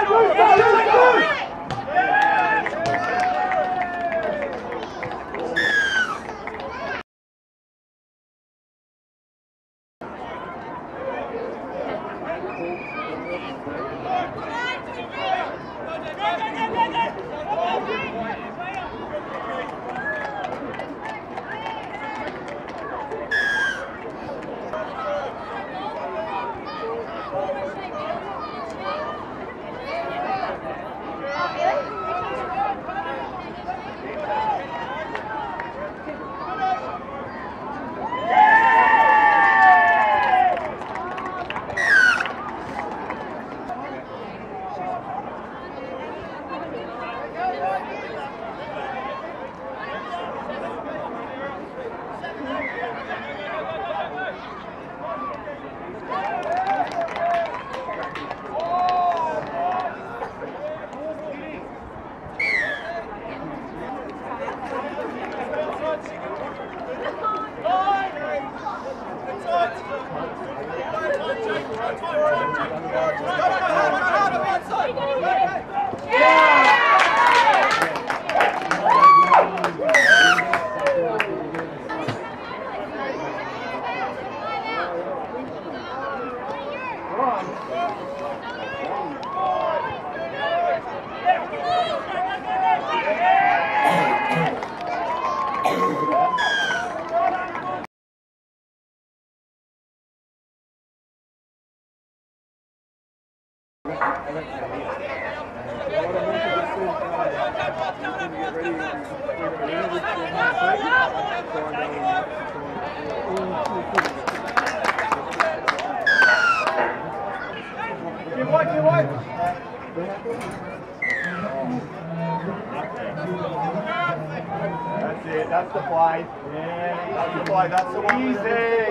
Come on, Russo! That's it, that's the fly. Yeah, that's the fly, that's so easy.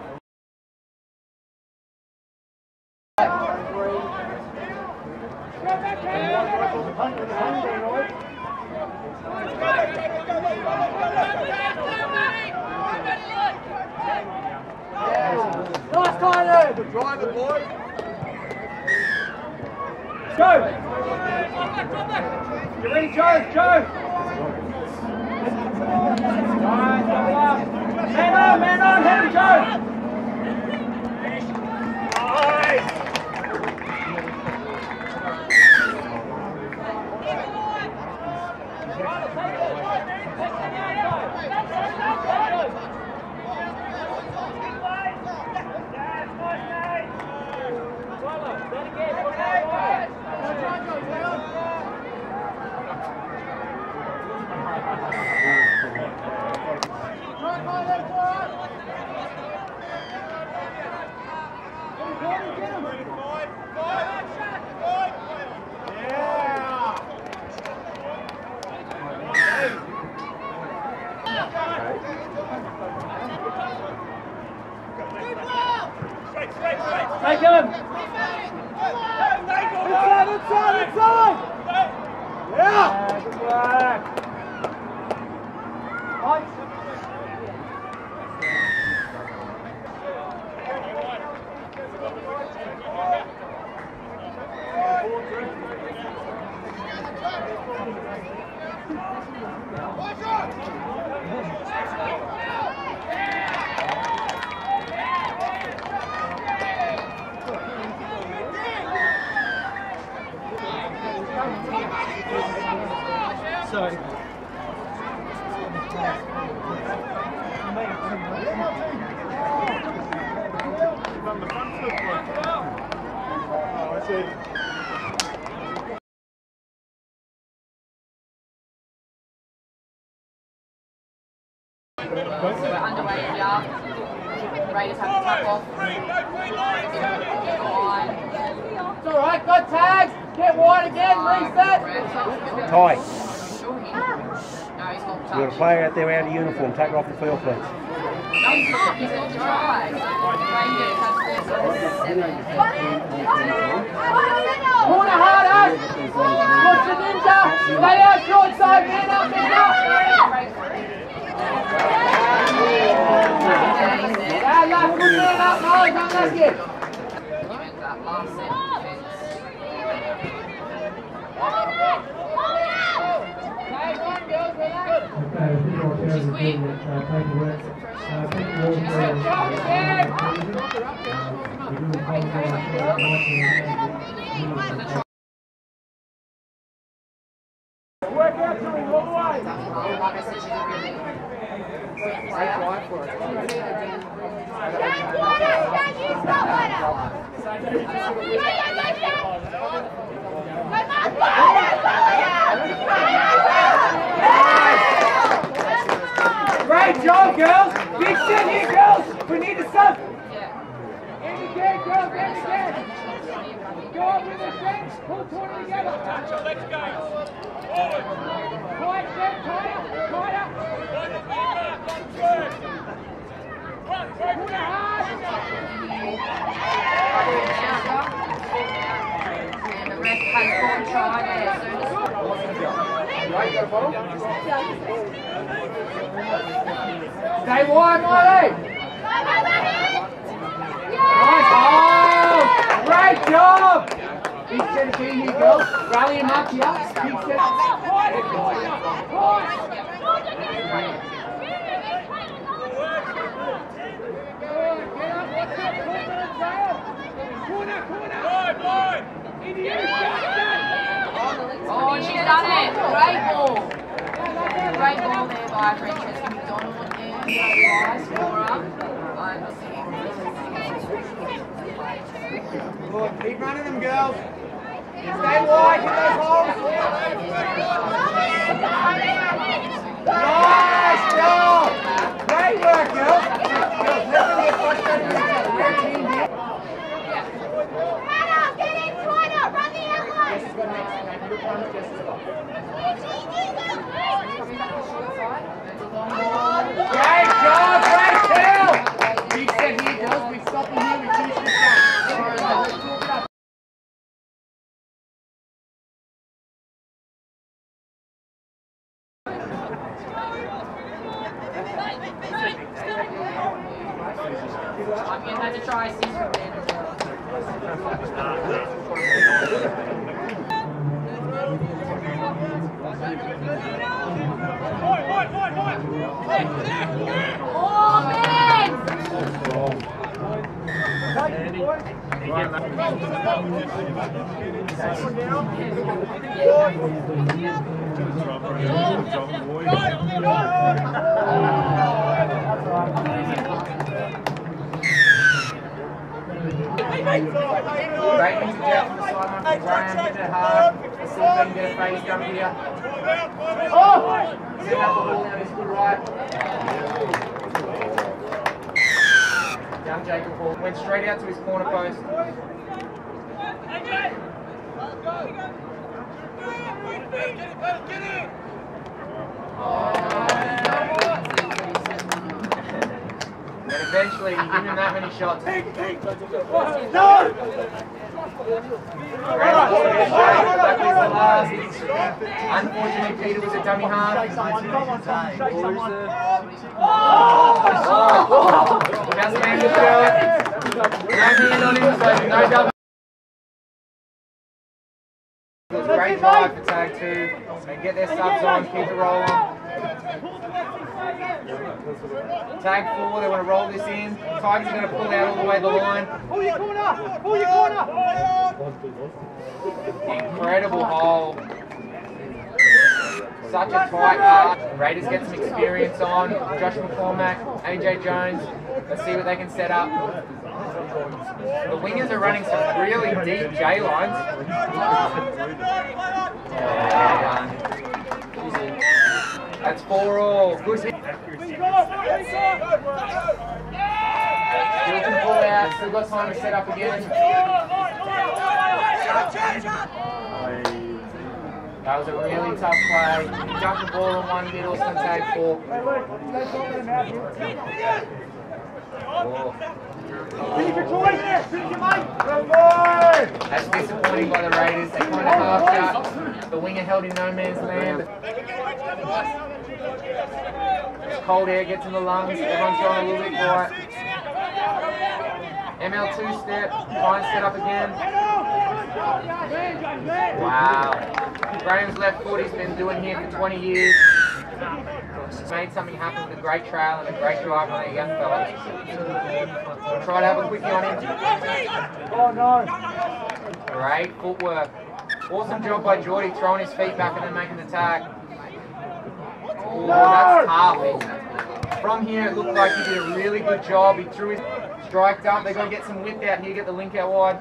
Nice, Tyler! The driver, boy! Let's go! You ready, Joe? Joe! Nice, man on, man on, hit him, Joe! Take hem! Inside, inside, inside! Yeah! Good hem! Right. Watch out! Oh, We're underway at yard. Raiders have to tap off. It's all right. Got tags. Get wide again. Reset. Ty, No, he's not you've got a player out there out of uniform. Take her off the field, please. No, he's not. He's got to try. Rangers have to Corner hard, Ash. Push the ninja. Stay out short side. Man up, man up. Yeah, last good man up. No, don't let it. That last set of defence. She's quick. Work out to him all the way. Like I said, she's a really great job, girls. Big set here, girls. We need a sub. Yeah. End again, girls. End again. Go up with the strength. Pull toward it together. Let's go. Quiet, set, tighter, tighter. Pull it hard. And the ref has gone try there as soon Stay wide, Molly. Nice hold. Great job. Big set of team girls. Rally him up. Big set. Quiet, quiet, quiet. Oh, she's done it. Great ball. Great ball there by Francesca McDonald and scorer. I'm Good. Keep running them, girls. Stay wide. Hit those holes. Nice job. Great work, girls. Girls, let get frustrated with each other. We're a team here. Jess has got an one is Jess's got? Great job. Great kill. Big set here, girls. We stop them here. We finish this game. Let's talk it up. I'm going to have to try assist from there as well. Man! Great into Jeff on the hit it hard. Jump here. Oh! Ball now, good right. Jacob Hall went straight out to his corner post. And eventually, you give him that many shots. Unfortunately, Peter was a dummy half. Just making sure. No hand on him, so no double. It was a great drive for tag two. And get their subs on, keep it rolling. Tag four, they want to roll this in. Tigers are going to pull out all the way to the line. Pull your corner! Pull your corner! Incredible hole. Such a tight cut. Raiders get some experience on. Josh McCormack, AJ Jones. Let's see what they can set up. The wingers are running some really deep J lines. That's four all. Good hit. Still pull out. Still got time to set up again. That was a really tough play. Jumped the ball in one middle, take four. Your mate! Good boy! That's disappointing by the Raiders. They kind of half out. The winger held in no man's land. Cold air gets in the lungs. Everyone's going a little bit quiet. ML2 step. And set up again. Wow. Graham's left foot he's been doing here for 20 years. Made something happen with a great trail and a great drive on that young fella. Try to have a quickie on him. Oh no! Great footwork. Awesome job by Geordie throwing his feet back and then making the tag. Oh, that's tough. From here, it looked like he did a really good job. He threw his striked up. They're going to get some width out here, get the link out wide.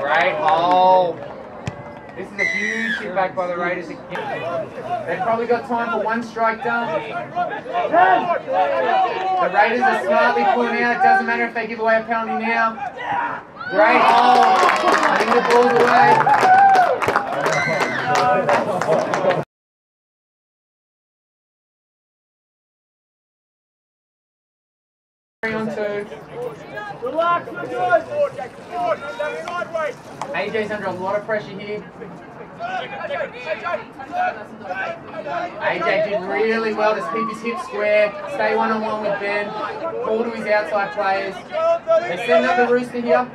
Great hole. This is a huge hit back by the Raiders again. They've probably got time for one strike done. The Raiders are smartly pulling out. It doesn't matter if they give away a penalty now. Great oh. hole. I think the ball's away. Three on two. Relax, we're good! AJ's under a lot of pressure here. AJ did really well to keep his hips square, stay one on one with Ben, call to his outside players. They send up the rooster here.